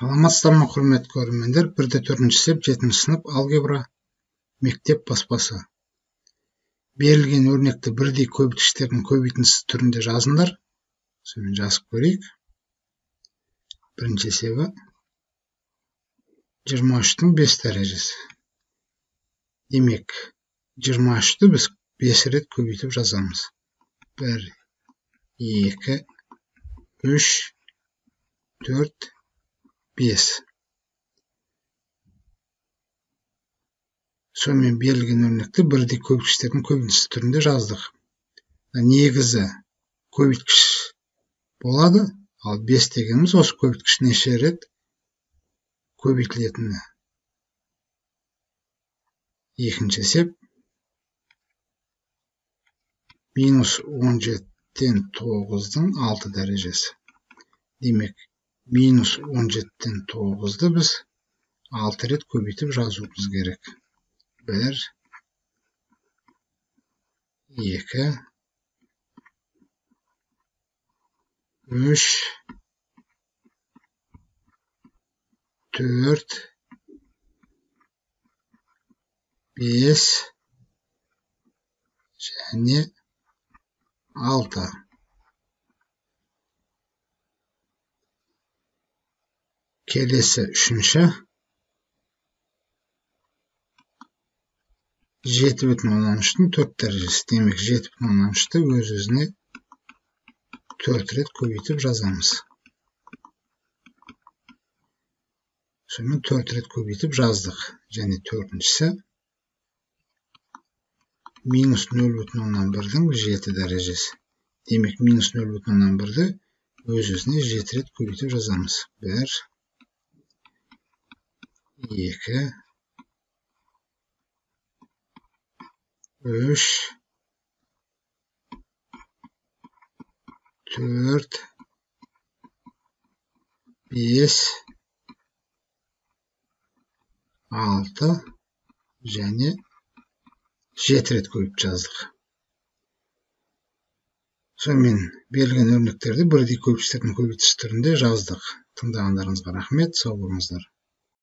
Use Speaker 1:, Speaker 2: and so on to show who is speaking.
Speaker 1: саламатсыздар ма құрметті көрермендер бір де төртінші сынып жетінші сынып алгебра мектеп баспасы. Берілген өрнекті бірдей көбейткіштердің көбейтіндісі түрінде жазыңдар. Сонымен жазып көрейік. Бірінші есебі жиырма үштің бес дәрежесі. Демек жиырма үшті біз бес рет көбейтіп жазамыз. Бір екі үш төрт бес сонымен берілген өрнекті бірдей көбейткіштердің көбейтіндісі түрінде жаздық. Негізі көбейткіш болады ал бес дегеніміз осы көбейткіш неше рет көбейтілетіні. Екінші есеп. Минус он жетіден тоғыздың алты дәрежесі. Демек минус он жетіден тоғызды біз алты рет көбейтіп жазуымыз керек бір екі үш төрт бес және алты келесі үшінші. Жеті бүтін оннан үштің төрт дәрежесі. Демек жеті бүтін оннан үшті өз өзіне төрт рет көбейтіп жазамыз. Сонымен төрт рет көбейтіп жаздық. Және төртіншісі минус нөл бүтін оннан бірдің жеті дәрежесі. Демек минус нөл бүтін оннан бірді өз өзіне жеті рет көбейтіп жазамыз. Бір екі үш төрт бес алты және жеті рет көбейіп жаздық сонымен берілген өрнектерді бірдей көбейткіштердің көбейтісі түрінде жаздық тыңдағандарыңызға рахмет сау болыңыздар